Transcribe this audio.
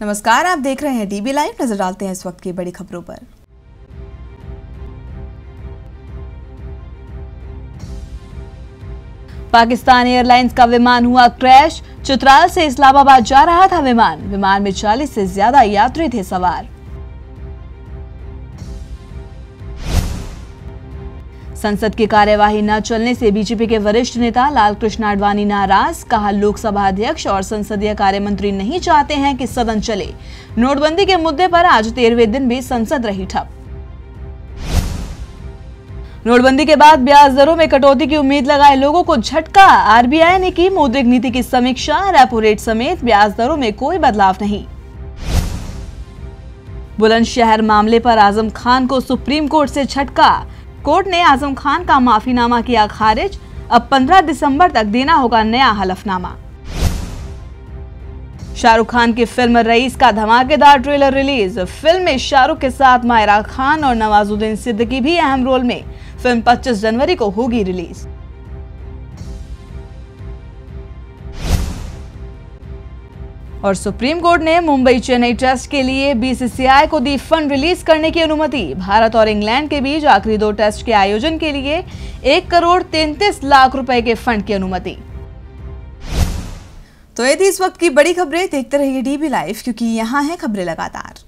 नमस्कार, आप देख रहे हैं डीबी लाइव नज़र डालते हैं इस वक्त की बड़ी खबरों पर। पाकिस्तान एयरलाइंस का विमान हुआ क्रैश। चित्राल से इस्लामाबाद जा रहा था विमान। विमान में 40 से ज़्यादा यात्री थे सवार। संसद की कार्यवाही न चलने से बीजेपी के वरिष्ठ नेता लाल कृष्ण आडवाणी नाराज़, कहा लोकसभा अध्यक्ष और संसदीय कार्य मंत्री नहीं चाहते हैं कि सदन चले। नोटबंदी के मुद्दे पर आज तेरहवें दिन भी संसद रही ठप। नोटबंदी के बाद ब्याज दरों में कटौती की उम्मीद लगाए लोगों को झटका। आरबीआई ने की मौद्रिक नीति की समीक्षा रेपो रेट समेत ब्याज दरों में कोई बदलाव नहीं। बुलंदशहर मामले पर आज़म खान को सुप्रीम कोर्ट से झटका। कोर्ट ने आज़म खान का माफीनामा किया खारिज। अब 15 दिसंबर तक देना होगा नया हलफनामा। शाहरुख खान की फ़िल्म रईस का धमाकेदार ट्रेलर रिलीज़। फ़िल्म में शाहरुख के साथ मायरा खान और नवाजुद्दीन सिद्दीकी भी अहम रोल में। फ़िल्म 25 जनवरी को होगी रिलीज़। और सुप्रीम कोर्ट ने मुंबई चेन्नई टेस्ट के लिए बीसीसीआई को दी फंड रिलीज़ करने की अनुमति। भारत और इंग्लैंड के बीच आखिरी दो टेस्ट के आयोजन के लिए एक करोड़ तैंतीस लाख रुपए के फंड की अनुमति। तो ये थी इस वक्त की बड़ी खबरें। देखते रहिए डीबी लाइव, क्योंकि यहाँ है खबरें लगातार।